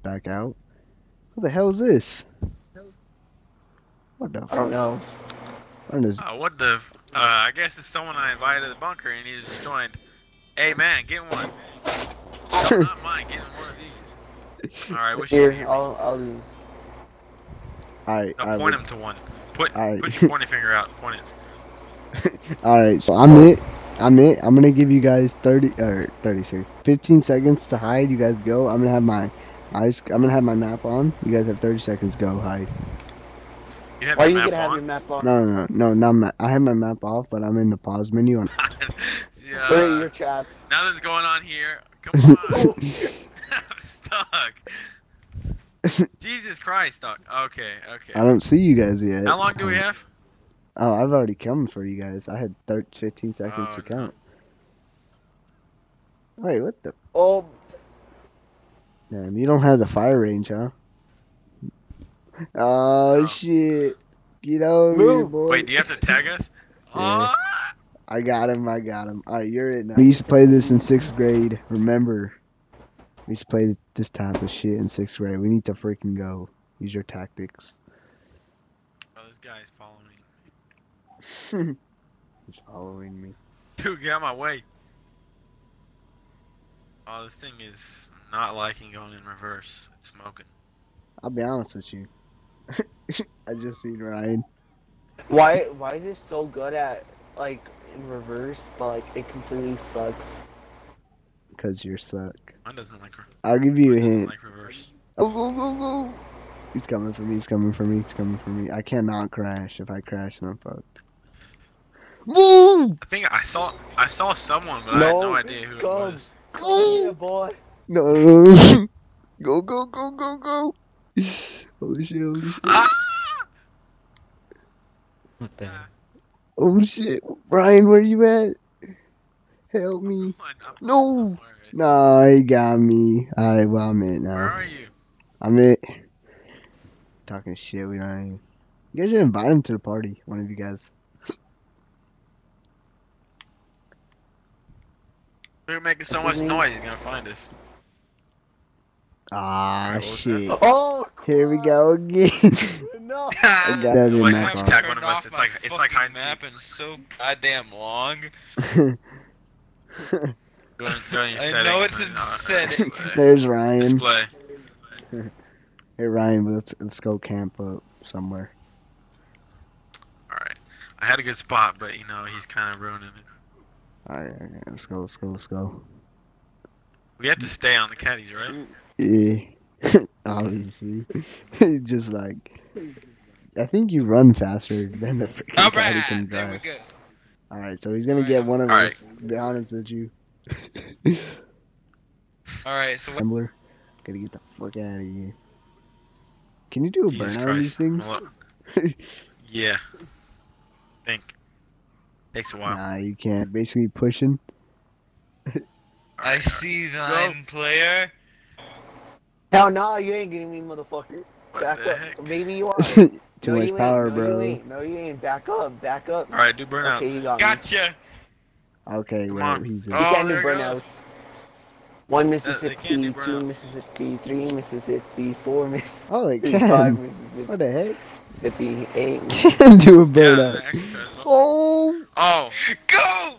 just back out. What the hell is this? What the I don't know. What is- Uh, what the? Uh, I guess it's someone I invited to the bunker and he just joined. Hey man, get one. No, not mine. Get one of these. All right, wish Here, could hear me. I'll, I'll. Alright, No, alright, point wait. him to one. Put Alright. put your pointing finger out. Point it. Alright, so I'm it. I'm it. I'm gonna give you guys 30 or 30 seconds. 15 seconds to hide. You guys go. I'm gonna have my eyes. I'm gonna have my map on. You guys have 30 seconds. Go hide. You Why are you map gonna have on. your map on? No, no, no, no, not ma- I have my map off, but I'm in the pause menu. On- yeah. Wait, you're trapped. Nothing's going on here. Come on. I'm stuck. Jesus Christ, Doc. Okay, okay. I don't see you guys yet. How long do we um, have? Oh, I've already come for you guys. I had 13, 15 seconds Oh, to no. count. Wait, what the? Oh, Damn, you don't have the fire range, huh? Oh No. shit! Get over here, boy. Wait, do you have to tag us? Yeah. Oh, I got him. I got him. All right, you're it now. We used to play this in sixth grade. Remember? We used to play this type of shit in sixth grade. We need to freaking go. Use your tactics. oh, this guy's following me. He's following me. Dude, get out of my way. Oh, this thing is not liking going in reverse. It's smoking. I'll be honest with you. I just seen Ryan. why? Why is it so good at like in reverse, but like it completely sucks? Cause you're suck. Mine doesn't like. re- I'll give you a mine doesn't hint. Like reverse. Oh, go, go, go. He's coming for me. He's coming for me. He's coming for me. I cannot crash. If I crash, then I'm fucked. Move! I think I saw I saw someone, but I had No, no idea who it was. Yeah, boy. No. go, go, go, go, go. Holy shit, holy shit. Ah! What the? hell? Oh shit. Brian, where you at? Help me. Come on, No. Nah, he got me. Alright, well, I'm it now. Where are you? I'm it. Talking shit, we don't even. You guys should invite him to the party. One of you guys. We're making so What's much his name? noise. He's gonna find us. Ah, Alright, what was shit. Oh, Here we go again. No. I got that in Like, my let's tag one of us. It's like it's like hide fucking and map seek. and so goddamn long. Go in, go in your I know it's and, in settings. There's Ryan. Display. Hey Ryan, let's let's go camp up somewhere. Alright. I had a good spot, but you know, he's kind of ruining it. Alright, alright, let's go, let's go, let's go. We have to stay on the caddies, right? Yeah, obviously, just like I think you run faster than the freaking All guy who right, can drive. All right, so he's gonna get one of Alright. us. to Be honest with you, All right, so what, Gambler, gotta get the fuck out of here. Can you do a Jesus burnout on these things? Well, yeah. think. Takes a while. Nah, you can't. Basically pushing. I Alright, see thine player. Hell no, you ain't getting me, motherfucker. What Back the up. heck? Maybe you are. Too no, much power. No, bro. You ain't. No, you ain't. Back up. Back up. Alright, do burnouts. Okay, you got me. Gotcha. Okay, Come well, on. he's oh, in. You Oh, can't do burnouts. One Mississippi, can't do two burnouts. Mississippi, three Mississippi, four Mississippi, Oh, they five can. Mississippi, What the heck? Mississippi, eight. Can't do a Yeah, burnout. the exercise mode. Oh. Go!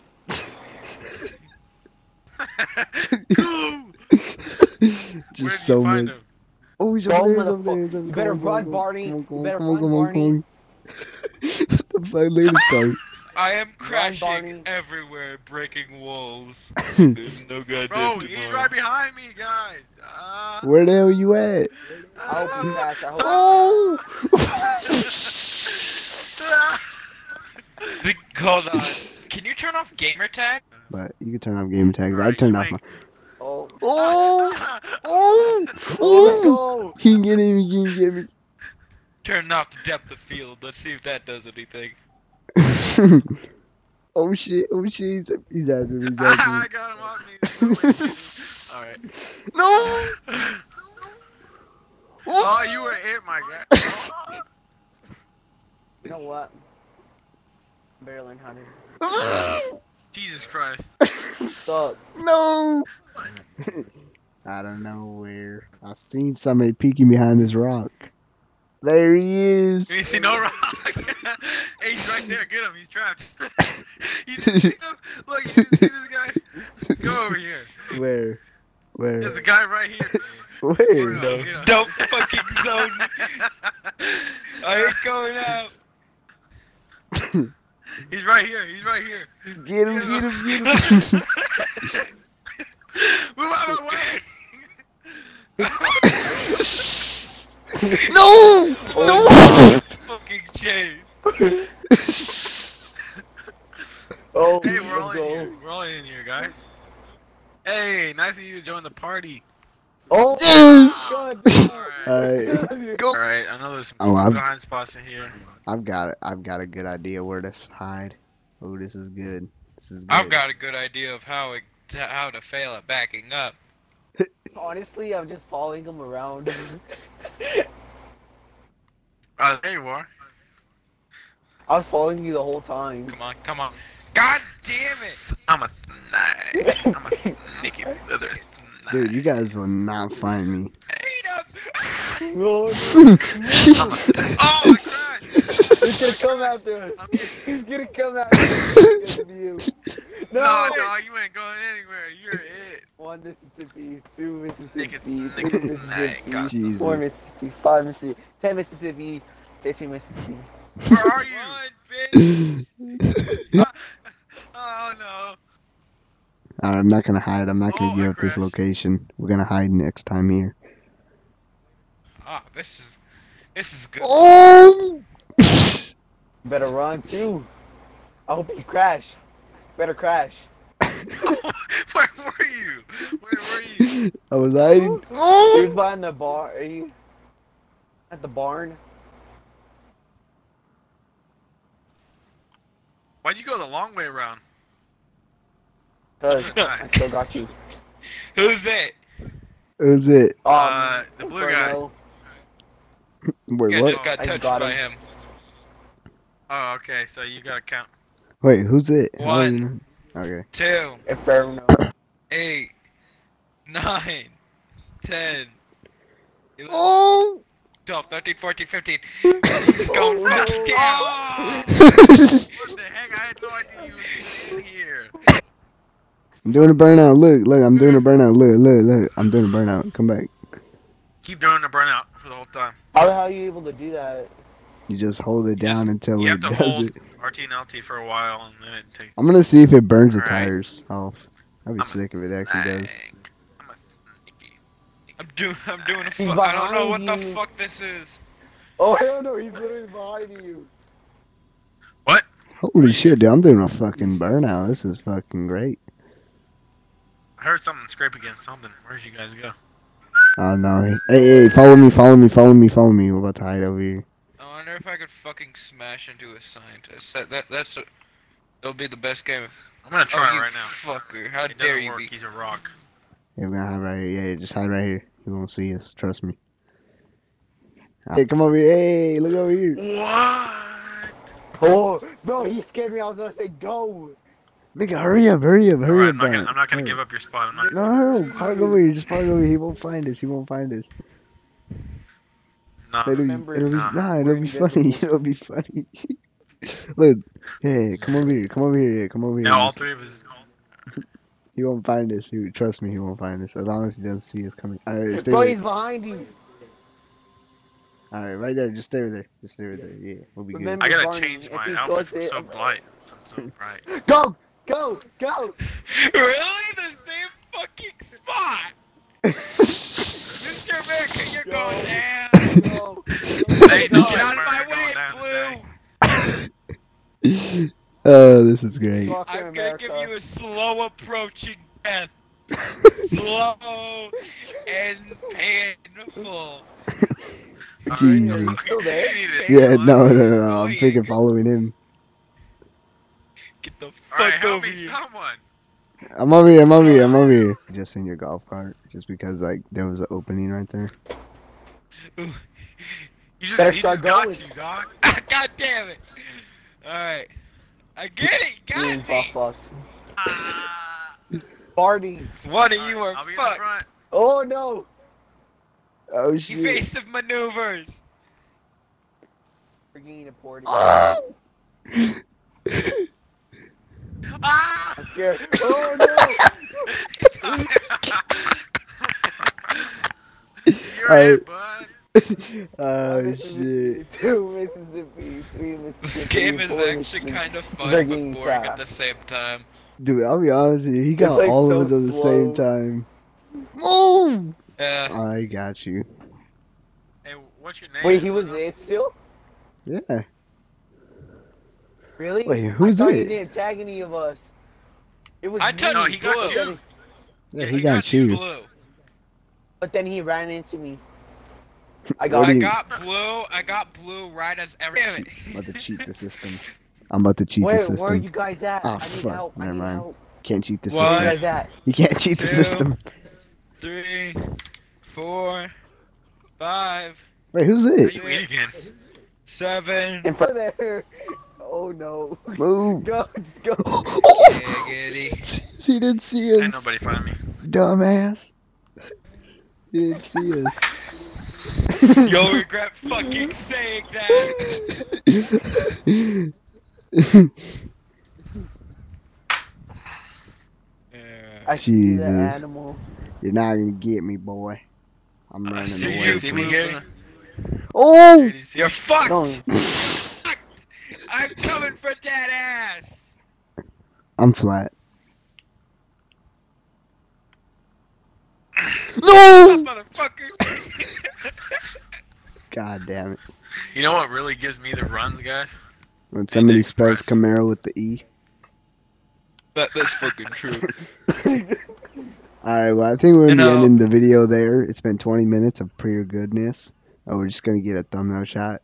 Go! Just so you find much. him? Oh, he's Go, over there, he's over there, he's over there. You better Come run, Barney. You better come on, run, come on, come on. What the fuck, let it start. I am crashing Barney. everywhere, breaking walls. There's no goddamn Bro, tomorrow. he's right behind me, guys. Uh, Where the hell you at? I hope you pass. I hope. Oh! The, hold on. Uh, can you turn off gamer tag? but you can turn off game tags. I turned you off my. make- oh. oh, Oh! Oh! let's Oh! He can get him. He can get me. Turn off the depth of field. Let's see if that does anything. oh shit! Oh shit! He's, he's after me. He's I after me. got him off me. Alright. No! Oh, you were it, my guy. You know what? Better learn how to. Jesus Christ. Suck. no! Out of nowhere. I seen somebody peeking behind this rock. There he is. You see no rock. hey, he's right there. Get him. He's trapped. you didn't see him? Look, you see this guy? Go over here. Where? Where? There's a guy right here. Where? No. Don't fucking zone me. I ain't going out. He's right here. He's right here. Get him, get him, get him. Move out of my way. no! No! Fucking chase. Oh, Hey, we're all let's in here. We're all in here, guys. Hey, nice of you to join the party. Oh, Yes! God. Alright. Alright. Go. I know there's some Oh, stupid I'm- hiding spots in here. I've got it. I've got a good idea where to hide. Oh, this is good. This is good. I've got a good idea of how it, how to fail at backing up. Honestly, I'm just following him around. Uh, there you are. I was following you the whole time. Come on, come on. God damn it! I'm a snake. I'm a sneaky little snake. Dude, you guys will not find me. Eat! No, oh I'm a snake. Oh, I crashed. he's gonna come after us. He's gonna come after us. It's gonna be you. No, No, no, you ain't going anywhere. You're it. One Mississippi, two Mississippi, Nigga- three nigga- nah, Mississippi, God. Jesus. four Mississippi, five Mississippi, ten Mississippi, fifteen Mississippi. Where are you? Run, bitch! Oh no. I'm not gonna hide. I'm not gonna Oh, give up this location. We're gonna hide next time here. Ah, this is this is good. Oh! Better run too. I hope you crash. Better crash. Where were you? Where were you? I was hiding. He Oh! was behind the bar. Are you at the barn? Why'd you go the long way around? Cause I still got you. Who's it? Who's it? Um, Uh, the blue guy. Inferno. Wait, I what? just got I touched got by him. him. Oh, okay. So you gotta count. Wait, who's it? I One. Okay. Two, Inferno. eight, nine, ten, eleven, Oh! 12, 13, 14, 15. He's going fucking down. Oh! what the heck? I had no idea you were in here. I'm doing a burnout. Look, look, I'm doing a burnout. Look, look, look. I'm doing a burnout. Come back. Keep doing the burnout for the whole time. How the hell are you able to do that? You just hold it down just- until you it have to does hold it. RT and LT for a while, and then it takes. I'm gonna see if it burns the Alright. tires off. I'd be I'm sick if it actually does. I'm a sneaky. I'm doing, I'm doing a He's fuck. I don't know what behind the fuck this is. Oh hell no, he's literally behind you. What? Holy shit, dude! I'm doing a fucking burnout. This is fucking great. I heard something scrape against something. Where'd you guys go? Oh no! Hey, hey, follow me, follow me, follow me, follow me. We're about to hide over here. I wonder if I could fucking smash into a scientist. That, that that's a, that'll be the best game. Of, I'm gonna try oh, it you right now. fucker! How It dare doesn't you work. be? He's a rock. Yeah, we're gonna hide right here. Yeah, just hide right here. You won't see us. Trust me. Hey, come over here. Hey, look over here. What? Oh, bro, he scared me. I was gonna say go. Nigga, hurry up, hurry up, hurry Alright, up. I'm not gonna, I'm not gonna give up your spot. I'm not. No, no, no. Park over here. Just park over here. He won't find us. He won't find us. No. It'll, Remember, it'll be, nah, nah, it'll be funny. It'll be funny. Look, hey, come over here. Come over here. Come over here. No, all three of us. He won't find us. He, trust me, he won't find us. As long as he doesn't see us coming. Alright, stay Bro, he's behind you. Alright, right there. Just stay right there. Just stay right there. Yeah, we'll be Remember- I gotta Barney, change my outfit goes from there- so bright. So, so bright. Go, go, go. really? The same fucking spot? Mr. America, you're Go. going down. Go. Hey, Go. Get out of my way, Blue. oh, this is great. Fuck I'm gonna give you a slow approaching death. slow and painful. Jesus. okay, Still there? you need to- Yeah, no, no, no, no. I'm Annoying. freaking following him. Get the fuck Alright, help over me, here. someone. I'm over here. I'm over here. I'm over here. Just in your golf cart, just because like there was an opening right there. You just, Better he start just got you, dog. God damn it. Alright. I get it. Me Got and me. fuck, fuck. Ah. Barney. One of you are I'll be in the fucked. Oh no! Oh Evasive shit. Evasive maneuvers. Freaking a porty. Ah! I'm scared. Oh no! You're Alright. it, bud. oh shit. Two Mississippi, three Mississippi. This game is actually kind of fun are but getting boring at the same time. Dude, I'll be honest with you. He got like, all so of us at the same time. Oh! Yeah. I got you. Hey, what's your name? Wait, he was it still? Yeah. Really? Wait, who's I it? He didn't tag any of us. It was I me. touched No, he got you. Yeah, he he got you. blue. But then he ran into me. I got I you- got blue. I got blue right as every. Damn it. I'm about to cheat the system. I'm about to cheat Where, the system. where are you guys at? Ah, I need fuck, help. Never mind. help. Can't cheat the What? Where you system. guys at? You can't cheat the system. Three, four, five, Wait, who's Who it? you eat seven. In front of there. Oh no. Move. Go, just go. Giggity. he didn't see Ain't us. nobody find me. Dumbass. He didn't see us. You'll regret fucking saying that. Yeah. I should be the Jesus. animal. You're not gonna get me, boy. I'm running see Did away. you see me, here? Oh! You see You're fucked. No. Fucked. I'm coming for that ass. I'm flat. No! Motherfucker. God damn it. You know what really gives me the runs, guys? When somebody Express. spells Camaro with the E. that, that's fucking true. Alright, well, I think we're gonna be ending the video there. It's been 20 minutes of pure goodness. Oh, we're just gonna get a thumbnail shot.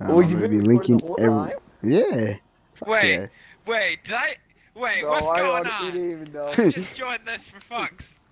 Um, Oh, I'm you gonna be linking the whole every. Time? Yeah. Fuck Wait, yeah. wait, did I? Wait, Bro, what's I going honestly on? didn't even know. I just joined this for fucks.